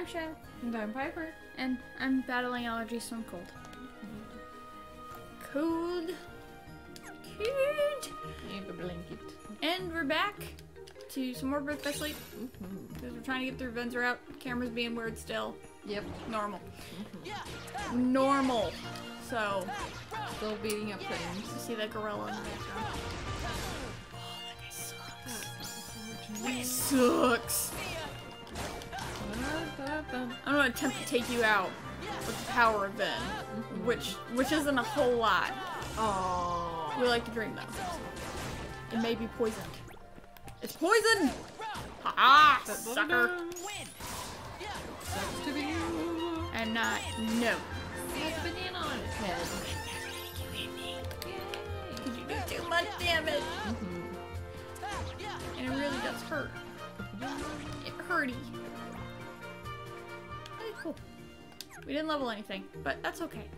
I'm Shadow, And I'm Piper. and I'm battling allergies, so I'm cold. Cold. Cold. Need a blanket. And we're back to some more Birth by Sleep. Because we're trying to get through Ven's route. Camera's being weird still. Yep. Normal. Mm-hmm. Normal. So, Still beating up you things. see that gorilla in the background. Oh, that guy sucks. That sucks. I'm gonna attempt to take you out with the power of Ven, which which isn't a whole lot. Oh. We like to drink though. It may be poisoned. It's poison! Ha sucker! Sucks to be you. And not no. He has a banana on his head. Cause you do too much damage, Mm-hmm. and it really does hurt. It hurty. We didn't level anything, but that's okay.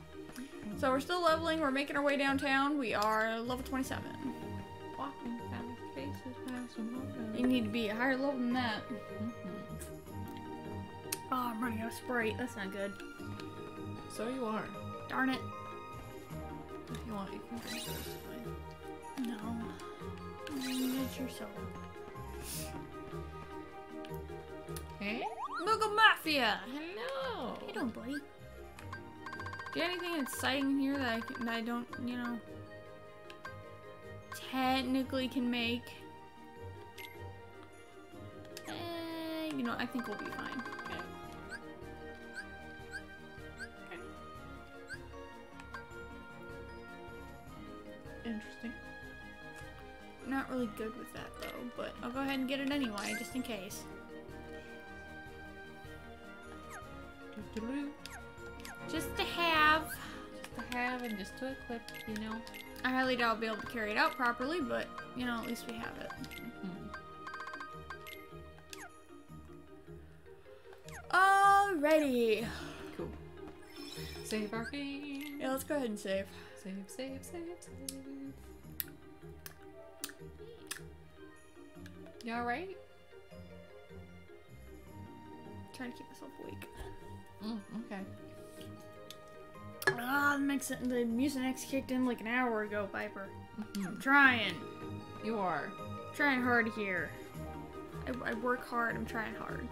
So we're still leveling. We're making our way downtown. We are level 27. Walking fast faces and. You need to be a higher level than that. Mhm. Oh, I'm running out of Sprite. That's not good. So you are. Darn it. If you want, you can go first. Fine. No. It's your soul. Hey? Moogle Mafia! Hello. You doing, buddy? Do you have anything exciting in here that I, can, that I don't, you know, technically can make? Eh, you know, I think we'll be fine. Interesting. Not really good with that though, but I'll go ahead and get it anyway, just in case. Just to have. Just to have and just to equip, you know. I highly doubt I'll be able to carry it out properly, but, you know, at least we have it. Mhm. Alrighty. Cool. Save our game. Yeah, let's go ahead and save. Save, save, save, save. You alright? trying to keep myself awake. Mm, okay. Ah, the, mix- the Mucinex kicked in like an hour ago, Piper. Mhm. I'm trying. You are. Trying hard here. I, I work hard, I'm trying hard.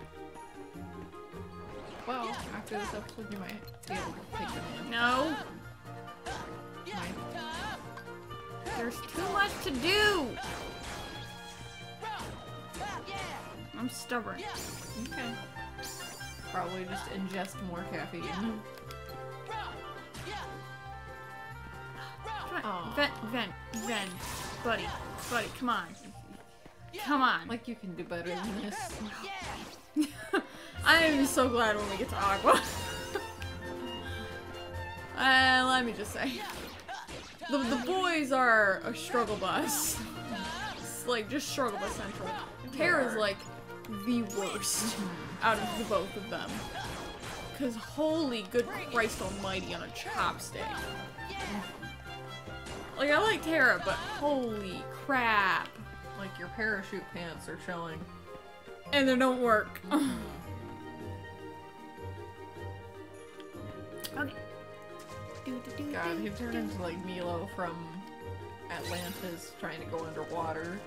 Well, after this episode, you might be able to take the nap. No, there's too much to do! I'm stubborn. Okay. Probably just ingest more caffeine. Come on. Aw. Ven, Ven, Ven. Buddy, buddy, come on. Come on. Like you can do better than this. I am so glad when we get to Aqua. uh, let me just say. The, the boys are a struggle bus. It's like just struggle bus central. Terra's like the worst out of the both of them. Cause holy good Christ almighty on a chopstick. Like I like Terra, but holy crap. Like your parachute pants are showing. And they don't work. okay. God, he turned into like Milo from Atlantis trying to go underwater.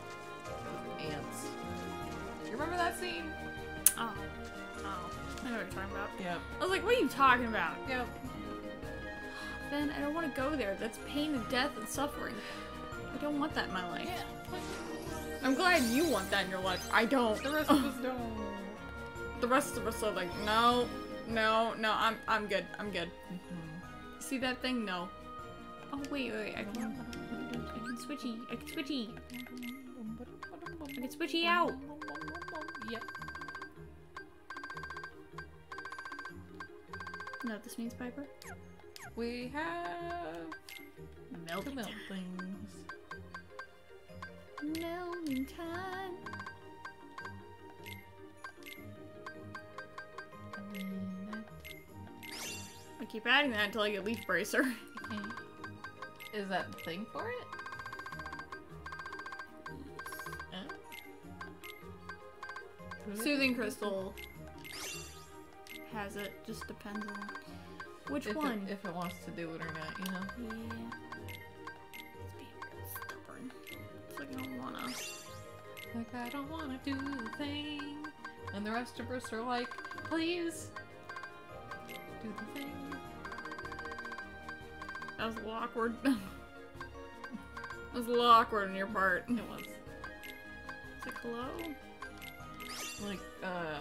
Ants. You remember that scene? Oh. I know what you're talking about. Yep. I was like, what are you talking about? Yep. Ven, I don't want to go there. That's pain and death and suffering. I don't want that in my life. Yeah. I'm glad you want that in your life. I don't. The rest of us don't. The rest of us are like, no, no, no, I'm I'm good. I'm good. Mhm. See that thing? No. Oh wait, wait, I can I can switchy. I can switchy. I can switchy out. Yep. You know what this means, Piper? We have Melt to melt things. Melting time. And that- I keep adding that until I get leaf bracer. okay. Is that the thing for it? Oh. Soothing crystal has it. Just depends on which if one. It, if it wants to do it or not, you know? Yeah. It's being stubborn. It's like I don't wanna. Like I don't wanna do the thing. And the rest of us are like, please, do the thing. That was a little awkward. that was a little awkward on your part. It was. It's like, hello? Like, uh,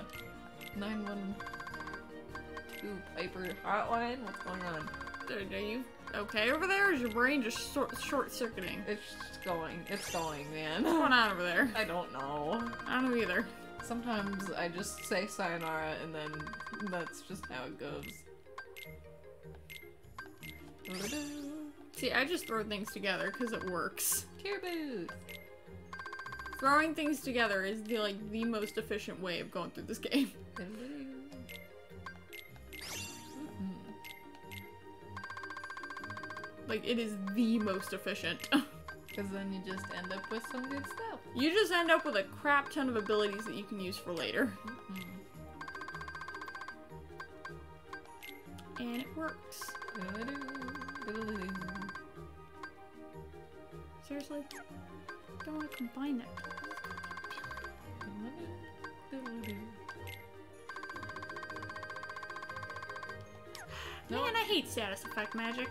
911 to Piper Hotline. What's going on? Are you okay over there? Is your brain just short, short circuiting? It's going. It's going, man. What's going on over there? I don't know. I don't know either. Sometimes I just say sayonara and then that's just how it goes. See, I just throw things together because it works. Care booth. Throwing things together is the like the most efficient way of going through this game. Like it is the most efficient. Because then you just end up with some good stuff. you just end up with a crap ton of abilities that you can use for later. Mm-hmm. And it works. Seriously? Don't want to combine that. Man, I hate status effect magic.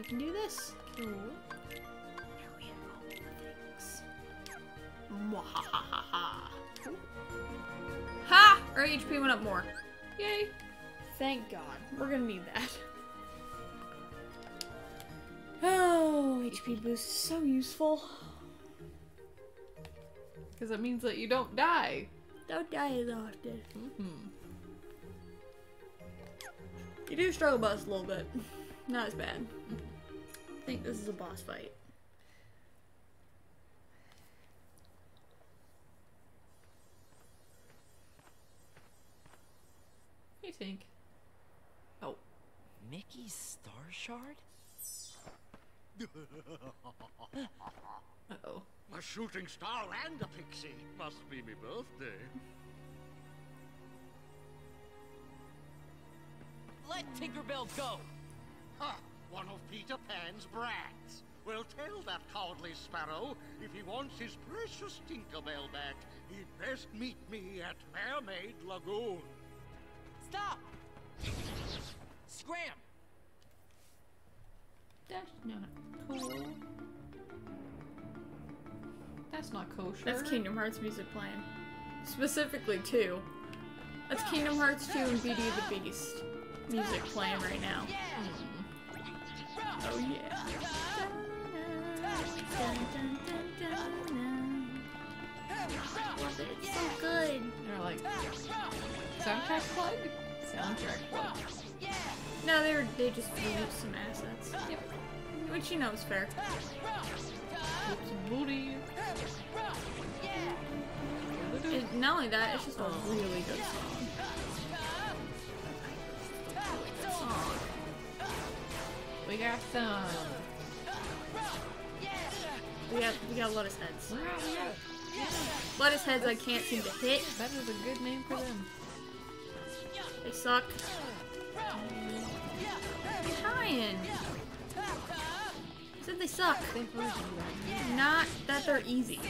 We can do this. Cool. Now we have all the things. Mwahahaha. Ha! Our HP went up more. Yay! Thank God. We're gonna need that. Oh, HP boost is so useful. Because it means that you don't die. Don't die as often. Mm-hmm. You do struggle bus a little bit. Not as bad. I think this is a boss fight. You think? Oh. Mickey's Star Shard? Uh-oh. A shooting star and a pixie. Must be my birthday. Let Tinkerbell go! Ha! One of Peter Pan's brats. Well, tell that cowardly sparrow if he wants his precious Tinkerbell back, he'd best meet me at Mermaid Lagoon. Stop! Scram! That's not cool. That's not kosher. That's Kingdom Hearts music playing. Specifically, two. That's Kingdom Hearts 2 and Beauty and the Beast music playing right now. Oh yeah. Love it. It's so good. They're like, soundtrack plug? Soundtrack plug. No, they were they just reused some assets. Yep. Which you know is fair. Whoops and booty. It, not only that, it's just a really good song. We got some. We got we got lettuce heads. Wow, we got- Lettuce heads I can't seem to hit. That is a good name for them. They suck. I'm trying. I said they suck. They heard you. Not that they're easy.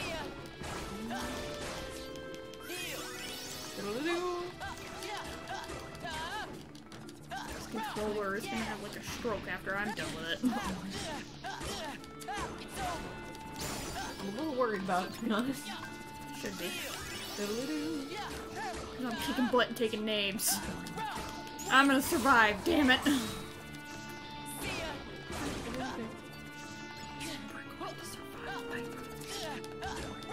Controller is gonna have like a stroke after I'm done with it. I'm a little worried about it, to be honest. Should be. Because I'm kicking butt and taking names. I'm gonna survive, damn it.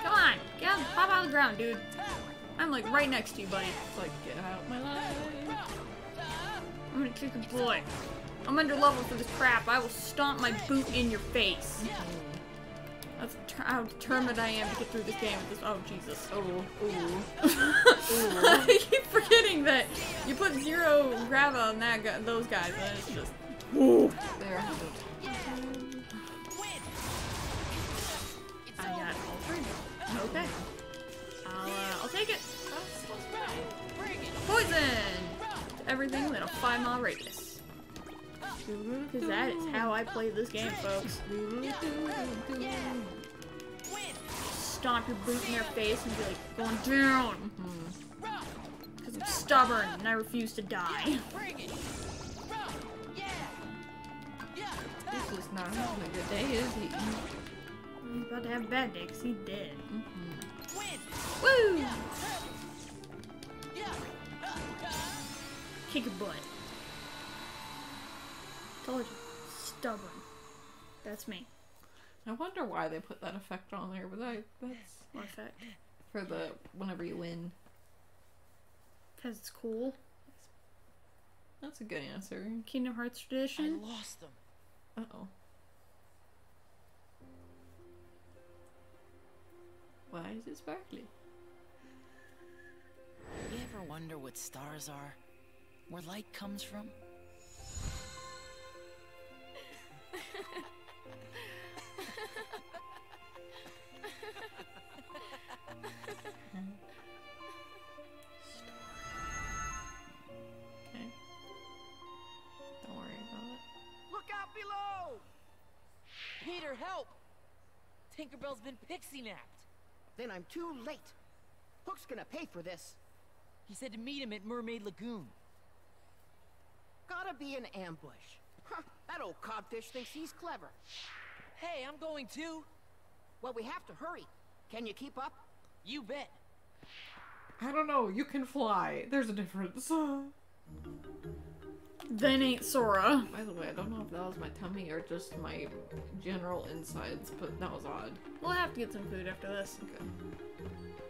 Come on, get out, pop out of the ground, dude. I'm like right next to you, buddy. It's like, get out of my life. I'm gonna kick a boy. I'm under level for this crap. I will stomp my boot in your face. That's how determined I am to get through this game with this. Oh, Jesus. Oh, ooh. I keep forgetting that you put zero grava on that guy, those guys, and it's just. There. I got all three. Okay. I'll, uh, I'll take it. Poison! Everything within a five mile radius. Because that is how I play this game, folks. Stomp your boot in their face and be like, going down! Because I'm stubborn and I refuse to die. This is not having a good day, is he? He's about to have a bad day because he's dead. Mm-hmm. Woo! Kick your butt. Told you. Stubborn. That's me. I wonder why they put that effect on there, but I, that's What effect? for the whenever you win. Because it's cool. That's a good answer. Kingdom Hearts tradition. I tradition. lost them. Uh oh. Why is it sparkly? You ever wonder what stars are? Where light comes from? Okay. Don't worry about it. Look out below! Peter, help! Tinkerbell's been pixie napped. Then I'm too late. Hook's gonna pay for this. He said to meet him at Mermaid Lagoon. Gotta be an ambush. Huh, that old codfish thinks he's clever. Hey, I'm going too. Well, we have to hurry. Can you keep up? You bet. I don't know. You can fly. There's a difference. Then ain't Sora. By the way, I don't know if that was my tummy or just my general insides, but that was odd. We'll have to get some food after this. Okay.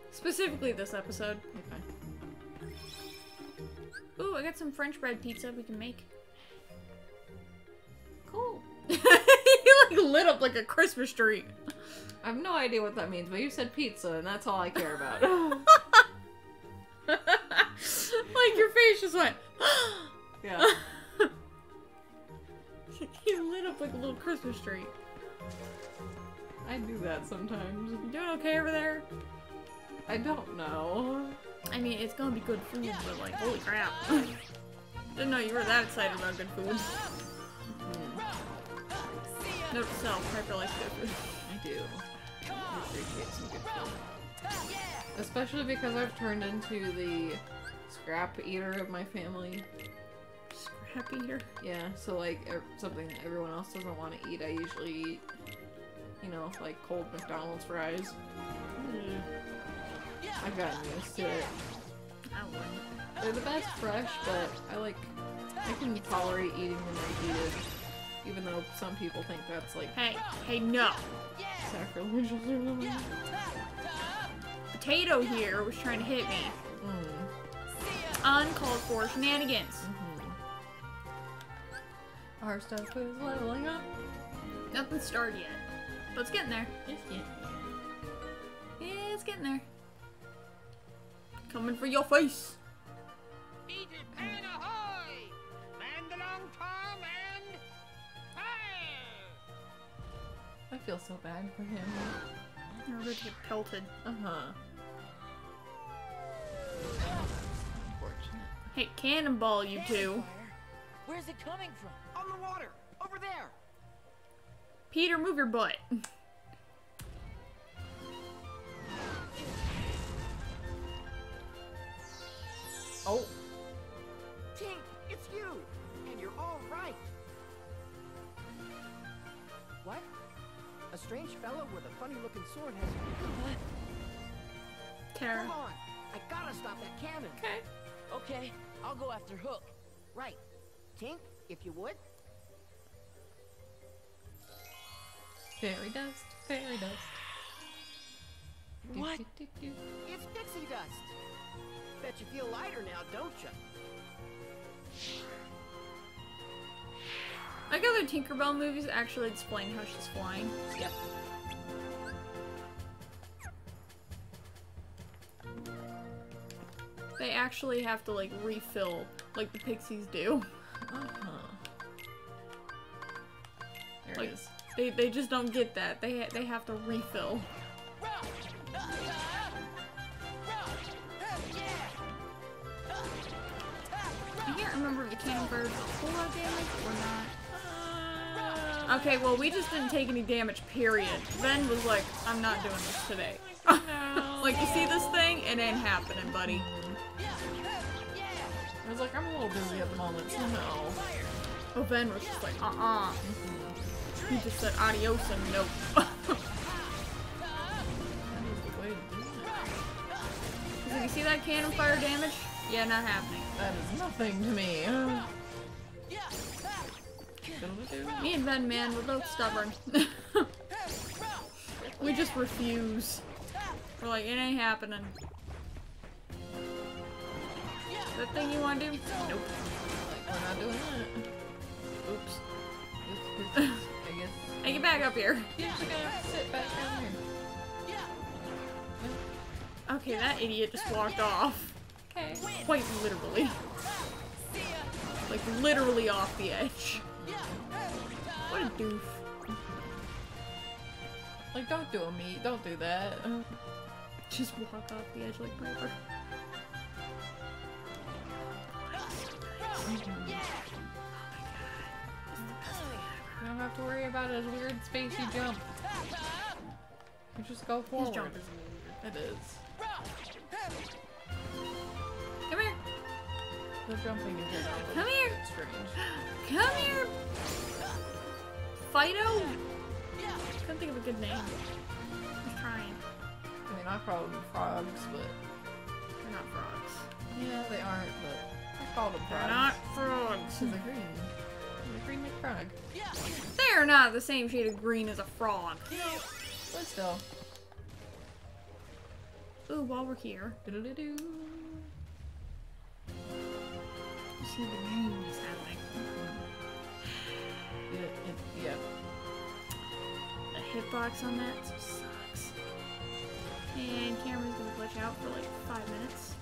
Specifically this episode. Okay. Ooh, I got some French bread pizza we can make. Cool. you like lit up like a Christmas tree. I have no idea what that means, but you said pizza, and that's all I care about. like your face just went. yeah. he lit up like a little Christmas tree. I do that sometimes. You doing okay over there? I don't know. I mean, it's gonna be good food, but like, holy crap. Didn't know you were that excited about good food. Note to self, Piper likes good food. I do. I appreciate some good food. Especially because I've turned into the scrap eater of my family. Scrap eater. Yeah, so like er, something that everyone else doesn't want to eat, I usually eat, you know, like cold McDonald's fries. Mm, I've gotten used to it. I wouldn't. They're the best fresh, but I like, I can tolerate eating them reheated. Even though some people think that's like Hey, hey, no. sacrilegious or something. Potato here was trying to hit me. Mm. Uncalled for shenanigans. Our stuff is leveling up. Nothing started yet. But it's getting there. Yes, yeah. Yeah, it's getting there. Coming for your face. Peter Pan ahoy! Man the long Tom and fire! I feel so bad for him. You're about to get pelted. Uh huh. Unfortunate. Hey, cannonball, you two. Where's it coming from? On the water! Over there! Peter, move your butt. Oh, Tink, it's you! And you're all right! What? A strange fellow with a funny looking sword has. What? Terra. Come on! I gotta stop that cannon! okay. Okay, I'll go after Hook. Right. Tink, if you would. Fairy dust, fairy dust. Do, What? do, do, do. It's pixie dust! Bet you feel lighter now, don't you? I gather Tinkerbell movies actually explain how she's flying. Yep. They actually have to like refill like the pixies do. Uh -huh. like, They they just don't get that. They they have to refill. Whole lot of damage or not. Okay, well we just didn't take any damage. Period. Ven was like, I'm not doing this today. like you see this thing, it ain't happening, buddy. I was like, I'm a little busy at the moment, so no. Oh, Ven was just like, uh-uh. He just said adios and nope. That is the way to do it. He's like, you see that cannon fire damage? Yeah, not happening. That is nothing to me. Uh, Me and Ven, man, we're both stubborn. we just refuse. We're like, it ain't happening. That thing you want to do? Nope. Like, we're not doing that. Oops. I guess. Hey, get back up here. Yeah, we're gonna have to sit back down here. Okay, that idiot just walked off. Okay. Quite literally. Like, literally off the edge. What a doof. Like, don't do a me. Don't do that. Just walk off the edge like Piper. You don't have to worry about a weird spacey jump. You just go forward. His jump is weird. It is. The jumping in general Come here. strange. Come here. Fido? Couldn't think of a good name. I'm trying. I mean, I call them frogs, but They're not frogs. yeah, they aren't. But I call them They're frogs. not frogs. Because they're green. They're green like frog. They're not the same shade of green as a frog. But still. Ooh, while we're here, Do-do-do-do. you see the happening. It, it, yeah. The hitbox on that sucks. And camera's gonna glitch out for like five minutes.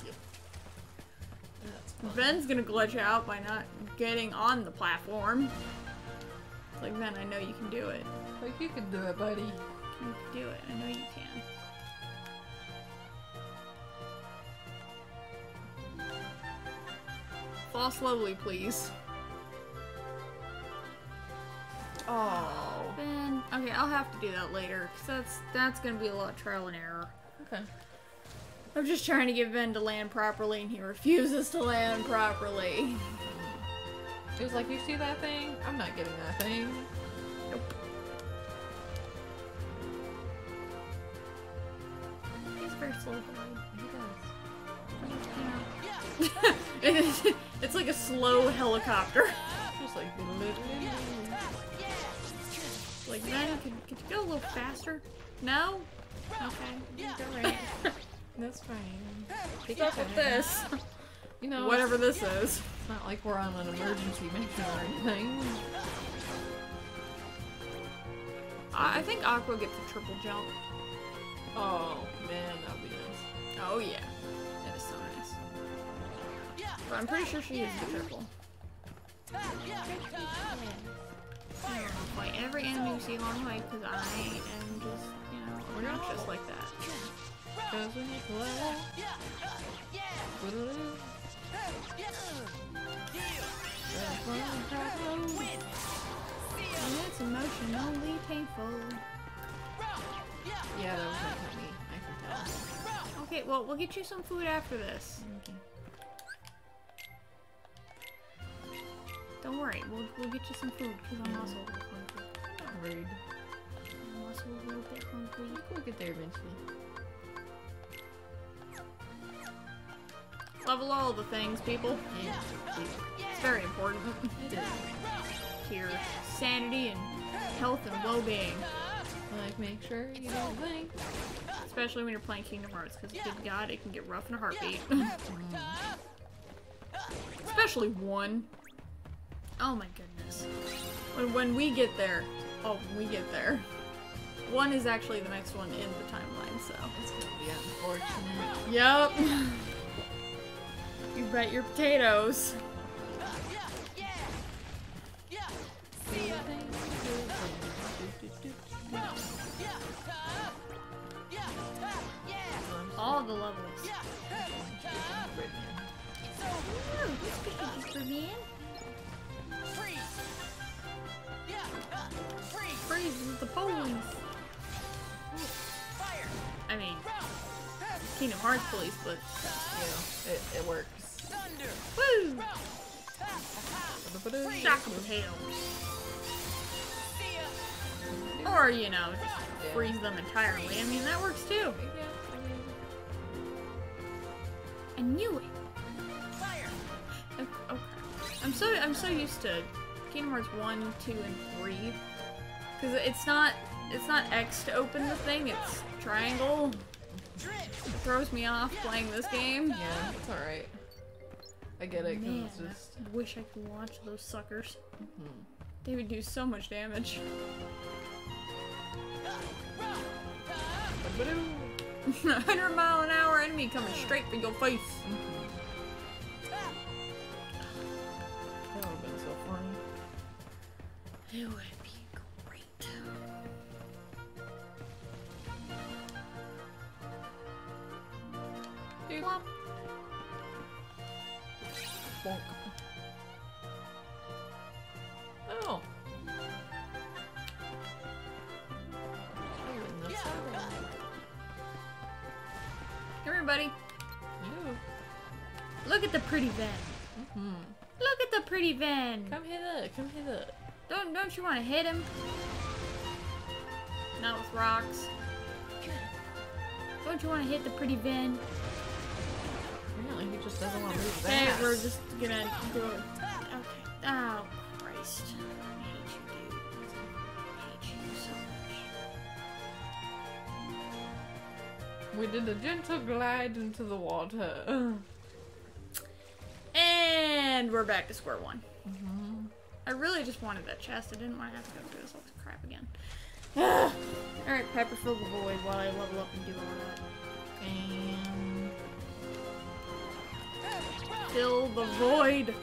Fun. Ven's gonna glitch out by not getting on the platform. Like, Ven, I know you can do it. Like, you can do it, buddy. You can do it. I know you can. Fall slowly, please. Oh. Ven, okay, I'll have to do that later, because that's, that's gonna be a lot of trial and error. Okay. I'm just trying to get Ven to land properly, and he refuses to land properly. It was like, you see that thing? I'm not getting that thing. Nope. He's very slow He does. it's, it's like a slow helicopter. Just like, Like, could, could you go a little faster? No? Okay. alright. That's fine. What's up with this? You know, Whatever this is. It's not like we're on an emergency mission or anything. I I think Aqua gets a triple jump. Oh, man, that would be nice. Oh, yeah. But I'm pretty sure she is the triple. I don't know, fight every enemy you see along the way, because I am just, you know, obnoxious like that. Cause when you play, Woo-doo-doo. That's when I'm traveling. And it's emotionally painful. Yeah, that was like me. I can tell. Okay, well, we'll get you some food after this. Okay. Don't worry, we'll, we'll get you some food, because I'm also a little hungry. Not worried. I'm also a little bit hungry. We'll get there eventually. Level all the things, people. Yeah. It's very important It is. to your sanity and health and well-being. Like, make sure you don't blink. Especially when you're playing Kingdom Hearts, because good god, it can get rough in a heartbeat. Especially one. Oh my goodness. When, when we get there, oh, when we get there. One is actually the next one in the timeline, so. It's gonna be unfortunate. Yep. You bet your potatoes. All the levels. I mean, Kingdom Hearts police, but You know, it, it works. woo! Shock potatoes. Or, you know, just freeze them entirely. I mean, that works too. I knew it. Okay. I'm so I'm so used to Kingdom Hearts 1, 2, and 3. Cause it's not it's not X to open the thing, it's triangle. It throws me off playing this game. Yeah, it's alright. I get it, Man, because it's just... I wish I could launch those suckers. Mm-hmm. They would do so much damage. 100 mile an hour enemy coming straight for your face. Mm-hmm. That would have been so fun. It Plop. Bonk. Oh. Come here, buddy. Look at the pretty van. Hmm. Look at the pretty van. Come hither, come hither. Don't don't you want to hit him? Not with rocks. Don't you want to hit the pretty van? Apparently he just doesn't want to lose that. Hey, we're just gonna do it. Okay. Oh Christ. I hate you, dude. I hate you so much. We did a gentle glide into the water. And we're back to square one. Mm-hmm. I really just wanted that chest. I didn't want to have to go through this whole crap again. Alright, Piper, fill the void while I level up and do all that. And Fill the void!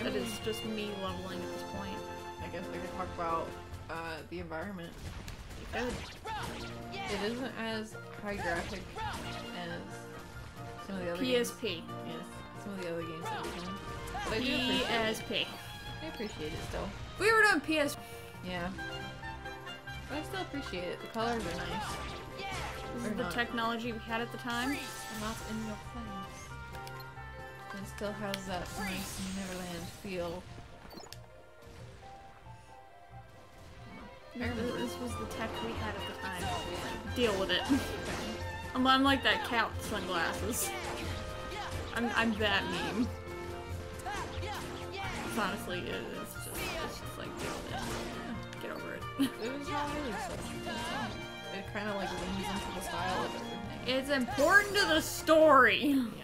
That is just me leveling at this point. I guess we could talk about uh, the environment. It isn't as high graphic as some of the other games. PSP. Yes, some of the other games that we've done. But I do appreciate it. PSP. I appreciate it still. We were doing PS. Yeah. But I still appreciate it. The colors are nice. This is the technology we had at the time. Not in your face. And it still has that nice Neverland feel. I remember. This was the tech we had at the time. Deal with it. I'm, I'm like that cat with sunglasses. I'm, I'm that meme. It's honestly, it, it's just, it's just like, deal with it. Get over it. It was not really It kind of like leans into the style of everything. It's important to the story. Yeah.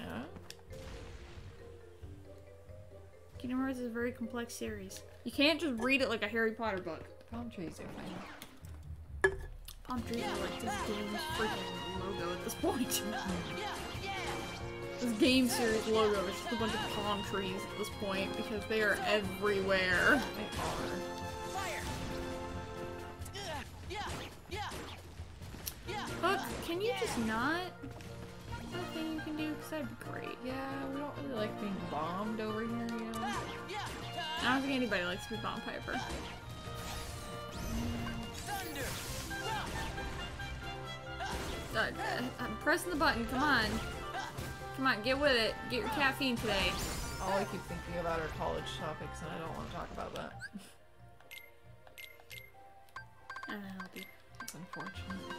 Kingdom Hearts is a very complex series. You can't just read it like a Harry Potter book. Palm trees are fine. Palm trees are like this game's freaking logo at this point. this game series logo is just a bunch of palm trees at this point because they are everywhere. They are. Hook, can you just not? That a thing you can do? Because that'd be great. Yeah, we don't really like being bombed over here, you know? I don't think anybody likes to be bomb Piper. Uh, uh, I'm pressing the button, come on. Come on, get with it. Get your caffeine today. All I keep thinking about are college topics, and I don't want to talk about that. I don't know. It's unfortunate.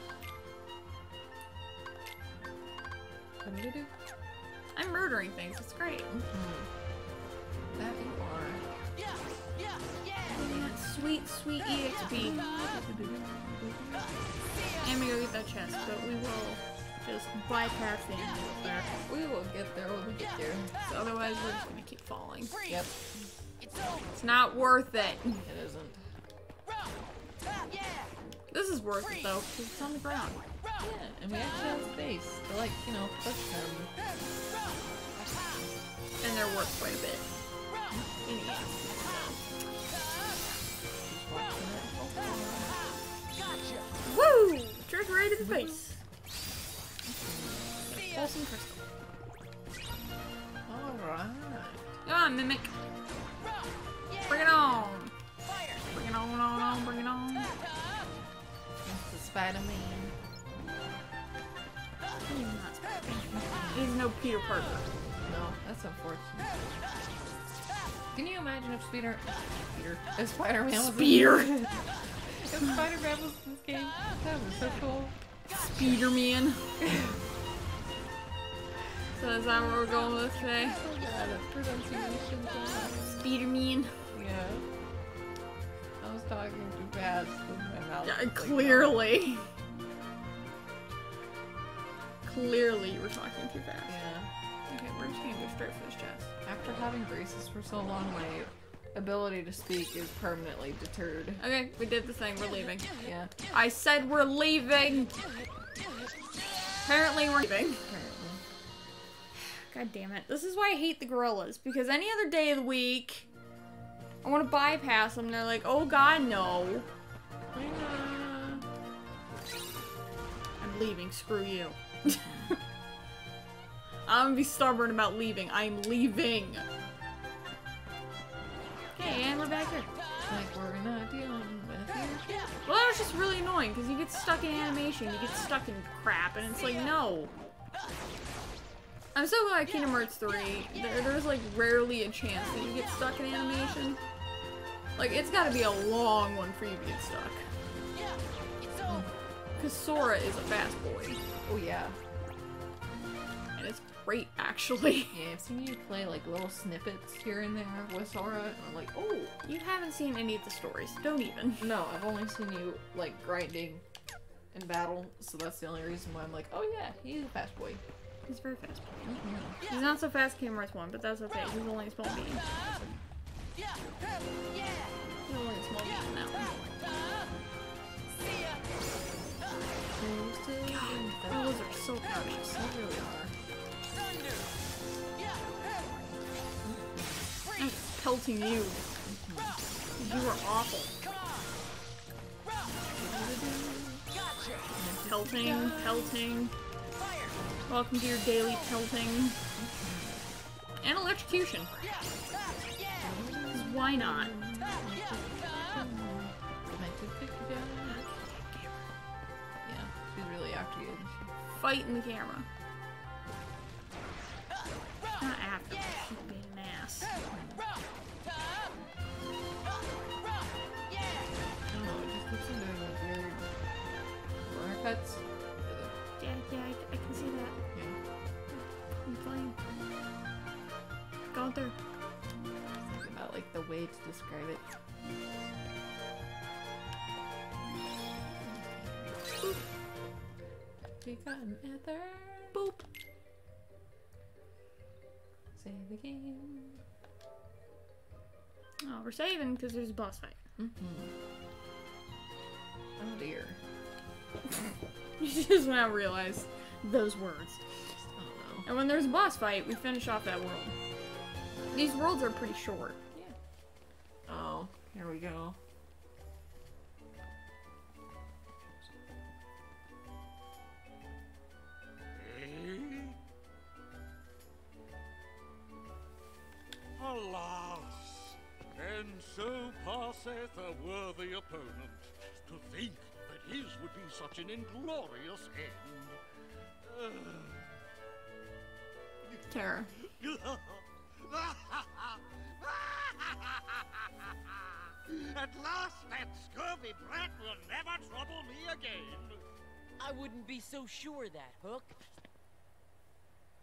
What did I do? I'm murdering things, it's great. Mm-hmm. That you are. Sweet, sweet EXP. I'm gonna go get that chest, but we will just bypass the end of there. We will get there when we get there. So otherwise, we're just gonna keep falling. Yep, It's not worth it. it isn't. This is worth it though, because it's on the ground. Yeah, and we actually have space to like, you know, push them. And they're worth quite a bit. In the end. Woo! Trick right in the face. Wholesome crystal. Alright. Come ah, on, Mimic. Bring it on. Bring it on, on, on, bring it on. Spider-Man. He's not Spider-Man. He's no Peter Parker. No, that's unfortunate. Can you imagine if Spider... Peter... If Spider-Man was... in- Speeder. if Spider-Man was in this game? That would be so cool. Spider-Man. so is that what we're going with today? So bad at pronunciation. Spider-Man. Yeah. I was talking too fast with my mouth. Yeah, clearly. Um, clearly you were talking too fast. Yeah. Okay, we're just gonna go straight for this chest. After having braces for so long, my ability to speak is permanently deterred. Okay, we did the thing, we're leaving. Yeah, I said we're leaving! Apparently we're leaving. apparently. God damn it. This is why I hate the gorillas, because any other day of the week, I want to bypass them, they're like, oh god, no. I'm leaving, screw you. I'm gonna be stubborn about leaving. I'm leaving. Okay, and we're back here. Like we're not dealing with you. Well, that was just really annoying because you get stuck in animation, you get stuck in crap, and it's like, no. I'm so glad Kingdom Hearts 3, there, there's like rarely a chance that you get stuck in animation. Like, it's gotta be a long one for you to get stuck. Because Sora is a fast boy, Oh yeah. and it's great, actually. Yeah, I've seen you play like little snippets here and there with Sora, and I'm like, oh. You haven't seen any of the stories, don't even. No, I've only seen you like grinding in battle, so that's the only reason why I'm like, oh yeah, he's a fast boy. He's very fast boy. He's not so fast Hearts 1, but that's okay, he's only a small being. One. Those are so precious. They really are. Pelting you. You are awful. Pelting, pelting. Welcome to your daily pelting. And electrocution. 'Cause Why not? Demented picture guy. Yeah, she's really after you. isn't? Fight in the camera. Not after. She's being an ass. I don't know, it just keeps on doing like weird corner cuts. Yeah, yeah, I, I can see that. Yeah. I'm fine. Go out there. Think about like the way to describe it. We got an ether. Boop. Save the game. Oh, we're saving because there's a boss fight. Mm-hmm. Oh dear. You just now realize those words. Oh no. And when there's a boss fight, we finish off that world. These worlds are pretty short. Oh, here we go. Eh? Alas, and so passeth a worthy opponent. To think that his would be such an inglorious end. Terror. At last, that scurvy brat will never trouble me again. I wouldn't be so sure that, Hook.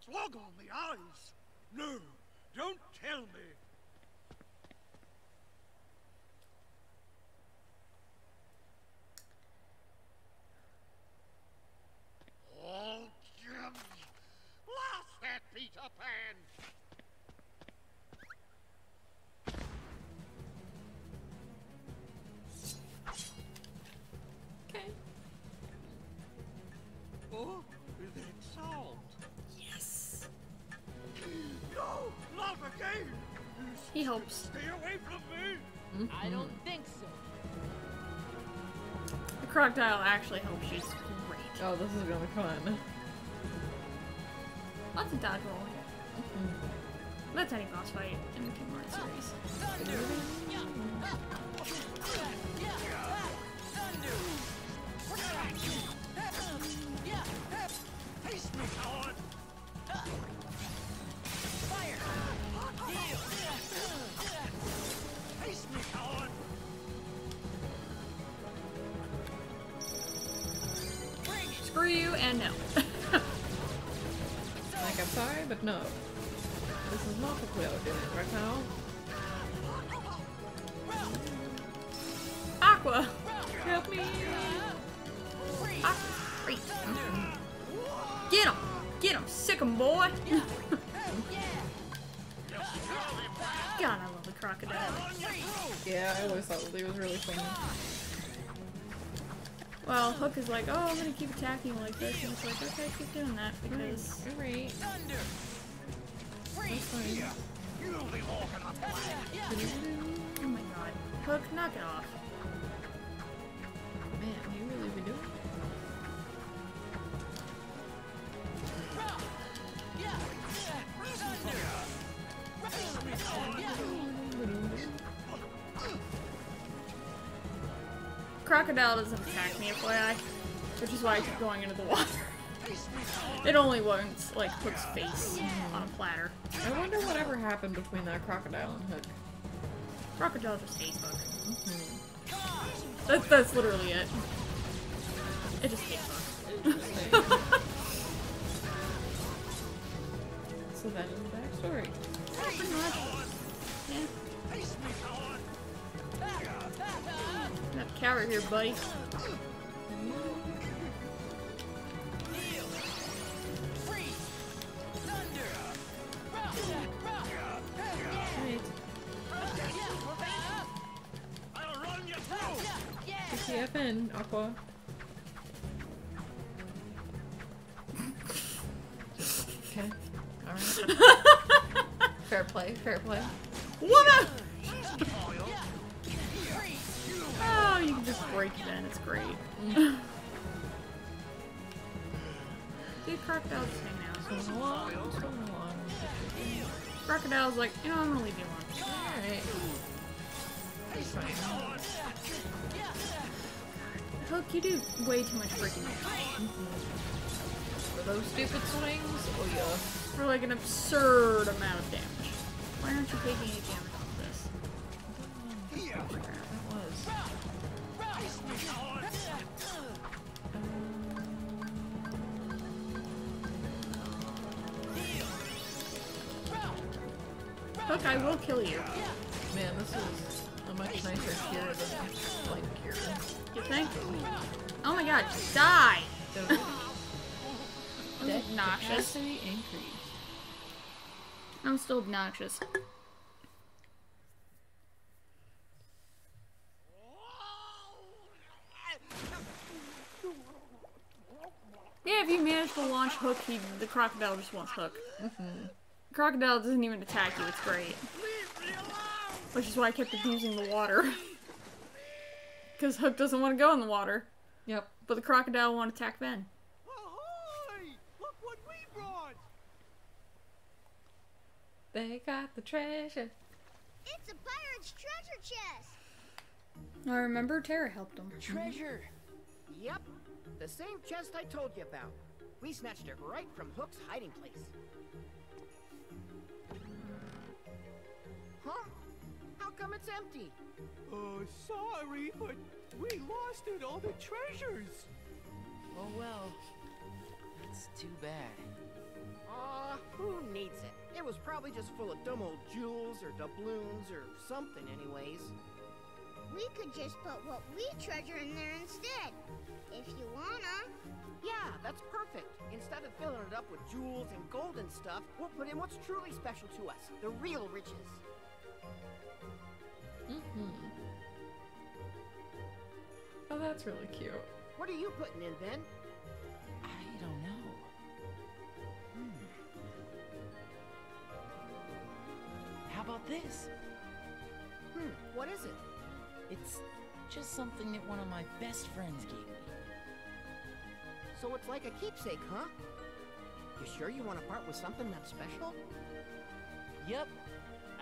Slog on the eyes. No, don't tell me. Oh, helps. Stay away from me! I don't think so. The crocodile actually helps. She's great. Oh, this is gonna be fun. Lots of dodge rolling. Mm-hmm. That's any boss fight in the Kingdom Hearts series. Face crocodile. Yeah, I always thought he was really funny. Well, Hook is like, oh, I'm gonna keep attacking like this, and it's like, okay, keep doing that because Alright. That's fine. You'll be oh my god, Hook, knock it off. Man, you really be doing Crocodile doesn't attack me, FYI, which is why I keep going into the water. It only wants like Hook's face on a platter. I wonder whatever happened between that crocodile and Hook. Crocodile just hates Hook. Mm-hmm. That's that's literally it. It just hates Hook. So that is the backstory. Pretty much. Yeah. Me, a coward here, buddy. Right. I'll run you through! TFN, Aqua. Okay. Alright. fair play, fair play. Woman! Oh, you can just break Ven. It's great. Dude, Crocodile's just hanging out. Going along, going along. Crocodile's like, you know, I'm gonna leave you alone. Alright. That's. Hook, you do way too much freaking damage. For those stupid swings, oh yeah. For like an absurd amount of damage. Why aren't you taking any damage off this? That Hook, I will kill you. Man, this is a much nicer cure than like cure. You think? Oh my god, die! Obnoxious. increased. I'm still obnoxious. Yeah, if you manage to launch Hook, he, the crocodile just wants Hook. Mm-hmm. Crocodile doesn't even attack you, it's great. Which is why I kept abusing the water. Because Hook doesn't want to go in the water, Yep. but the crocodile won't attack Ven. Ahoy! Look what we brought! They got the treasure. It's a pirate's treasure chest. I remember Terra helped them. Treasure! Yep, the same chest I told you about. We snatched it right from Hook's hiding place. Huh? How come it's empty? Oh, sorry, but we lost it, all the treasures. Oh well. That's too bad. Aw, who needs it? It was probably just full of dumb old jewels or doubloons or something anyways. We could just put what we treasure in there instead. If you wanna. Yeah, that's perfect. Instead of filling it up with jewels and gold and stuff, we'll put in what's truly special to us, the real riches. Mm-hmm. Oh, that's really cute. What are you putting in, Ven? I don't know. Hmm. How about this? Hmm, what is it? It's just something that one of my best friends gave me. So it's like a keepsake, huh? You sure you want to part with something that's special? Yep.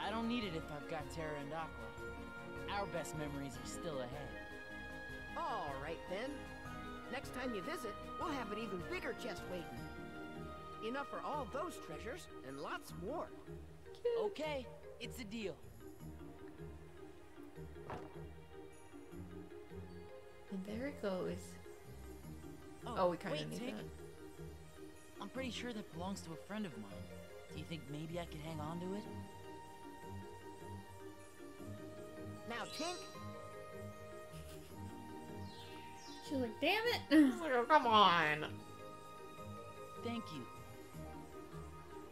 I don't need it if I've got Terra and Aqua. Our best memories are still ahead. All right then. Next time you visit, we'll have an even bigger chest waiting. Enough for all those treasures and lots more. Okay, it's a deal. And there it goes. Oh, we kinda wait, need Tink. that. I'm pretty sure that belongs to a friend of mine. Do you think maybe I could hang on to it? Now, Tink, She's like, damn it. It's like, oh, come on. Thank you.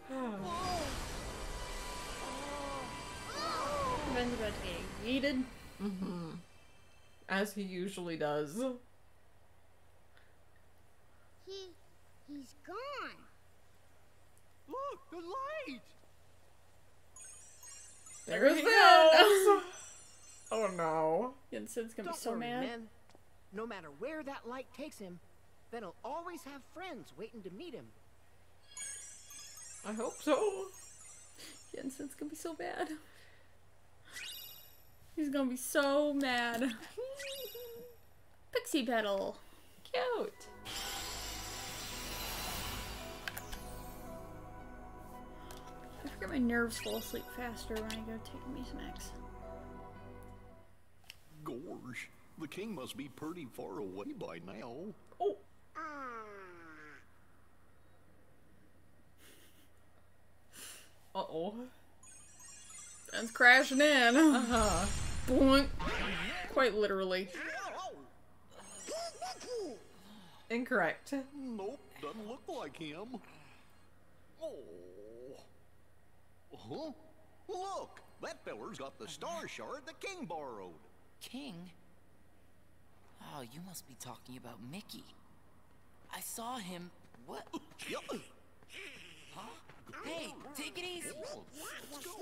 Ven's about to get yeeted. mm-hmm. As he usually does. He, he's gone. Look, the light! There he he oh no. Jensen's gonna don't be so worry, mad. man. No matter where that light takes him, Ven will always have friends waiting to meet him. I hope so. Jensen's gonna be so bad. He's gonna be so mad. Pixie Petal. Cute. My nerves fall asleep faster when I go take me some X. Gorge, the king must be pretty far away by now. Oh. Uh oh. Ven's crashing in. Uh-huh. Boink. Quite literally. Incorrect. Nope, doesn't look like him. Oh. Huh? Look, that feller's got the star uh-huh. shard the king borrowed. King? Oh, you must be talking about Mickey. I saw him. What? Yep. Huh? Hey, take it easy. Let's go.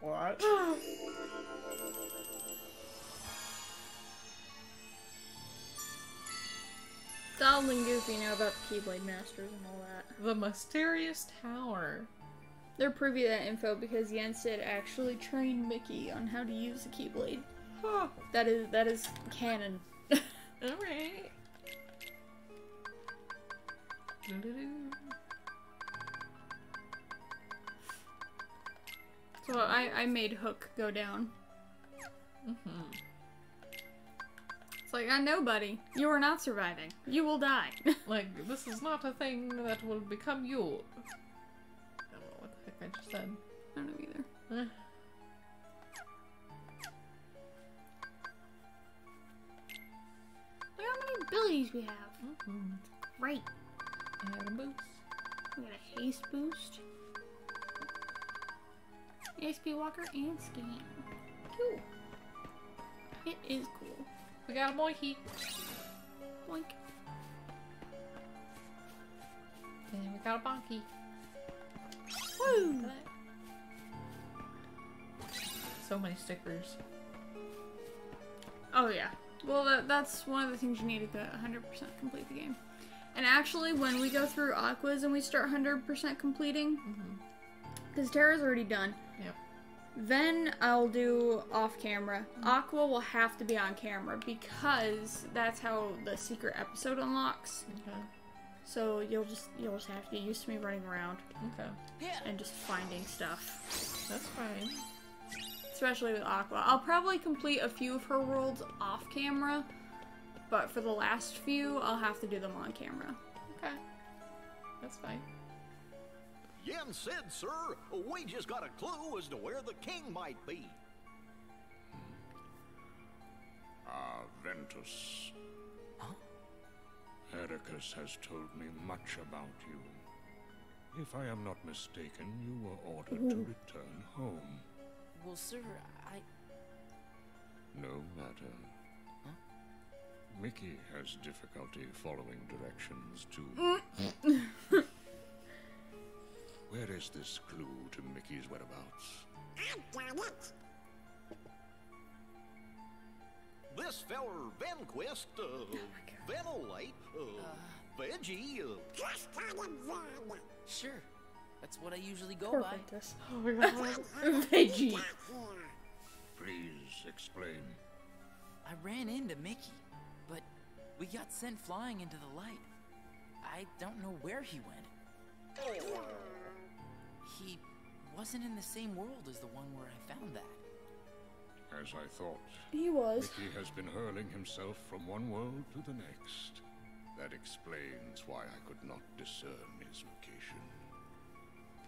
What? Donald and Goofy know about the Keyblade Masters and all that. the mysterious tower. They're privy to that info because Yen Sid actually trained Mickey on how to use the Keyblade. Huh. That is that is canon. Alright. So I, I made Hook go down. Mhm. It's like, I know, buddy. You are not surviving. You will die. Like, this is not a thing that will become you. I don't know what the heck I just said. I don't know either. Eh. Look how many abilities we have. Mhm. Great. I had a boost. We got a haste boost. ASP Walker and Scan. Cool. It is cool. We got a monkey. Boink. And we got a bonky. Woo! So many stickers. Oh yeah. Well, that, that's one of the things you need to 100% complete the game. And actually, when we go through Aquas and we start 100% completing, mm-hmm. because Terra's already done. Then I'll do off camera. Aqua will have to be on camera because that's how the secret episode unlocks. Okay. So you'll just you'll just have to get used to me running around Okay. Yeah. and just finding stuff. That's fine. especially with Aqua. I'll probably complete a few of her worlds off camera, but for the last few, I'll have to do them on camera. Okay. That's fine. Yen Sid, sir, we just got a clue as to where the king might be. Ah, Ventus. Huh? Eraqus has told me much about you. If I am not mistaken, you were ordered to return home. Well, sir, I. No matter. Huh? Mickey has difficulty following directions too. Where is this clue to Mickey's whereabouts? this feller Venquist, uh, ventilate, uh, veggie, uh, Just call him Ven. Sure. That's what I usually go Poor by. Ventus. Oh my god. Veggie. Please explain. I ran into Mickey, but we got sent flying into the light. I don't know where he went. He wasn't in the same world as the one where I found that. As I thought, He was. He has been hurling himself from one world to the next. That explains why I could not discern his location.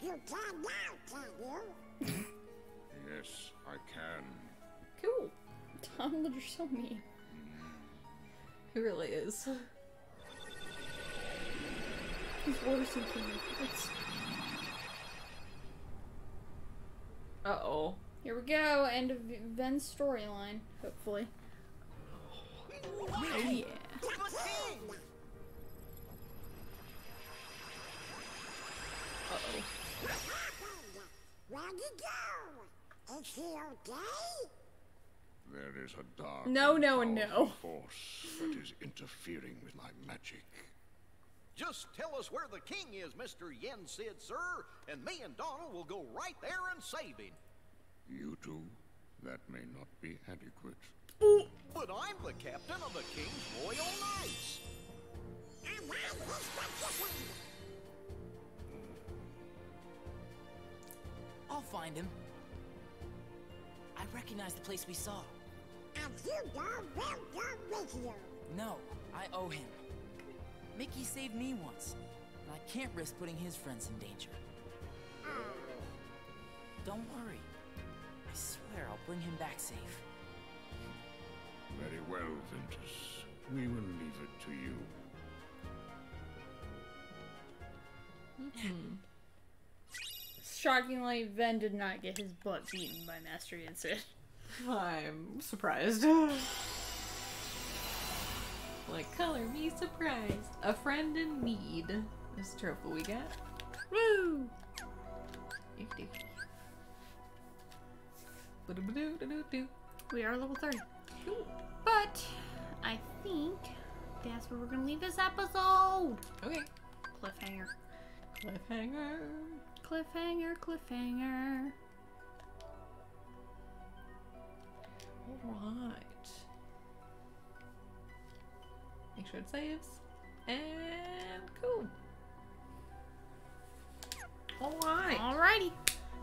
You can now, can you? Yes, I can. Cool. Donald, you're so mean. Hmm. He really is. He's worse than King. It's... Uh oh. Here we go. End of Ven's storyline. Hopefully. Oh yeah. Uh oh. Where'd he go? Is he okay? There is a dark No, no, and no. powerful force that is interfering with my magic. Just tell us where the king is, Mr. Yen Sid, sir, and me and Donald will go right there and save him. You two? That may not be adequate. But I'm the captain of the King's Royal Knights. And I'm his magician. I'll find him. I recognize the place we saw. And you go, we'll go with you. No, I owe him. Mickey saved me once, and I can't risk putting his friends in danger. Don't worry. I swear I'll bring him back safe. Very well, Ventus. We will leave it to you. Mm-hmm. Shockingly, Ven did not get his butt beaten by Master Sid. I'm surprised. like, color me surprised. A friend in need. This trophy we got. Woo! We are level 30. But I think that's where we're gonna leave this episode. Okay. Cliffhanger. Cliffhanger. Cliffhanger, cliffhanger. Alright. Make sure it saves. And cool. Alright. Alrighty.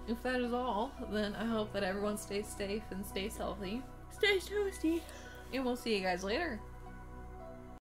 If that is all, then I hope that everyone stays safe and stays healthy. Stay toasty. And we'll see you guys later.